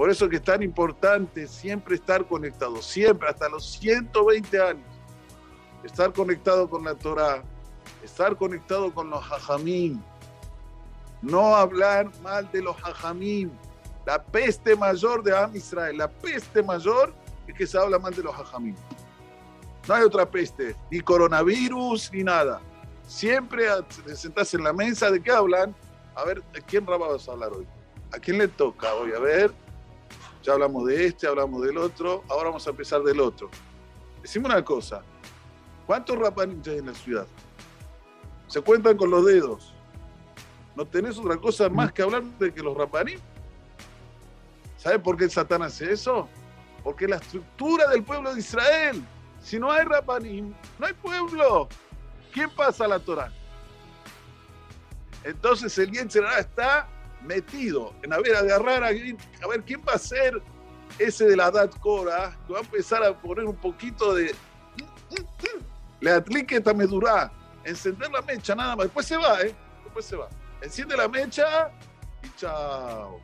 Por eso que es tan importante siempre estar conectado, siempre, hasta los 120 años. Estar conectado con la Torah, estar conectado con los hajamim. No hablar mal de los hajamim. La peste mayor de Am Israel, la peste mayor es que se habla mal de los hajamim. No hay otra peste, ni coronavirus, ni nada. Siempre sentás en la mesa, ¿de qué hablan? A ver, ¿a quién vas a hablar hoy? ¿A quién le toca hoy? A ver, ya hablamos de este, hablamos del otro, ahora vamos a empezar del otro. Decimos una cosa, ¿cuántos rapanim hay en la ciudad? Se cuentan con los dedos. ¿No tenés otra cosa más que hablar de que los rapanim? ¿Sabes por qué Satán hace eso? Porque la estructura del pueblo de Israel. Si no hay rapanim, no hay pueblo. ¿Quién pasa la Torah? Entonces el Yetzirah está metido en a ver, agarrar a, ver quién va a ser ese de la Dad Cora, que va a empezar a poner un poquito de. Le aplique esta medura, encender la mecha nada más. Después se va, ¿eh? Después se va. Enciende la mecha y chao.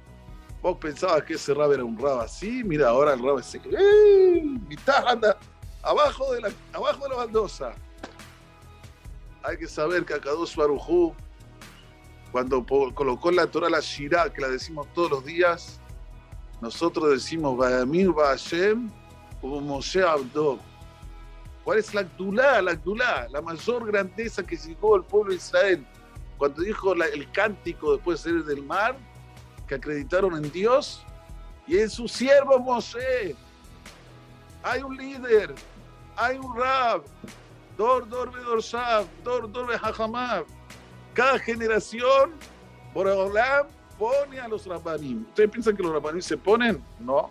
Vos pensabas que ese rab era un rab así, mira, ahora el rab es ¡Eh! mitad anda abajo de la, abajo de la baldosa. Hay que saber que Akadosh Barujú cuando colocó la Torah la Shirah, que la decimos todos los días, nosotros decimos Vayamir Hashem como Moshe Abdo. ¿Cuál es la Gdulá? La Gdulá, la mayor grandeza que llegó al pueblo de Israel. Cuando dijo el cántico después de salir del mar, que acreditaron en Dios y en su siervo Moshe. Hay un líder, hay un rab, Dor, Dor, Bedor Shab, Dor, Dor, Behajamav cada generación, Boreolam pone a los rabanim. ¿Ustedes piensan que los rabanim se ponen? No,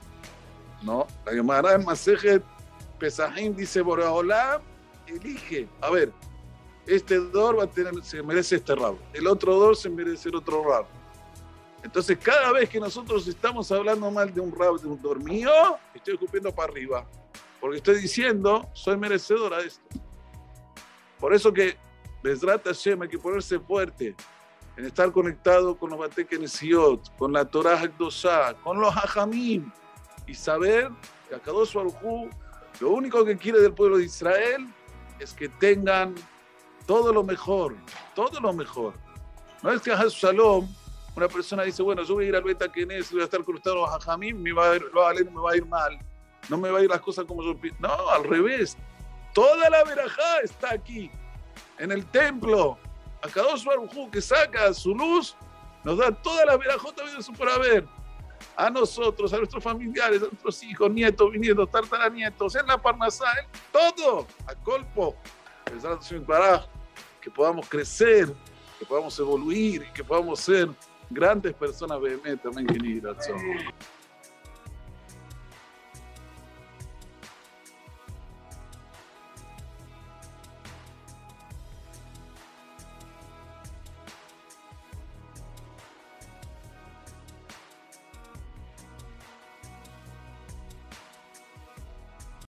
no. La Gemara en Masejet Pesahim dice Boreolam elige. A ver, este dor va a tener, se merece este rabo. El otro dor se merece el otro rabo. Entonces, cada vez que nosotros estamos hablando mal de un rabo, de un dor mío, estoy escupiendo para arriba. Porque estoy diciendo, soy merecedora de esto. Por eso que Besrat Hashem, hay que ponerse fuerte en estar conectado con los Batekenesiot, con la Torah Hakdosha, con los Hajamim y saber que Akadosh Baruj lo único que quiere del pueblo de Israel es que tengan todo lo mejor, todo lo mejor. No es que a Shalom una persona dice, bueno, yo voy a ir al Beta Kenes, voy a estar conectado a Hajamim, me va a ir, no me va a ir mal, no me va a ir las cosas como yo pienso. No, al revés. Toda la verajá está aquí en el templo, a Kadosh Barujú que saca su luz, nos da toda la verajota de su por haber. A nosotros, a nuestros familiares, a nuestros hijos, nietos, bisnietos, tartaranietos, en la Parnasá, todo, a Colpo. Que podamos crecer, que podamos evoluir y que podamos ser grandes personas. También,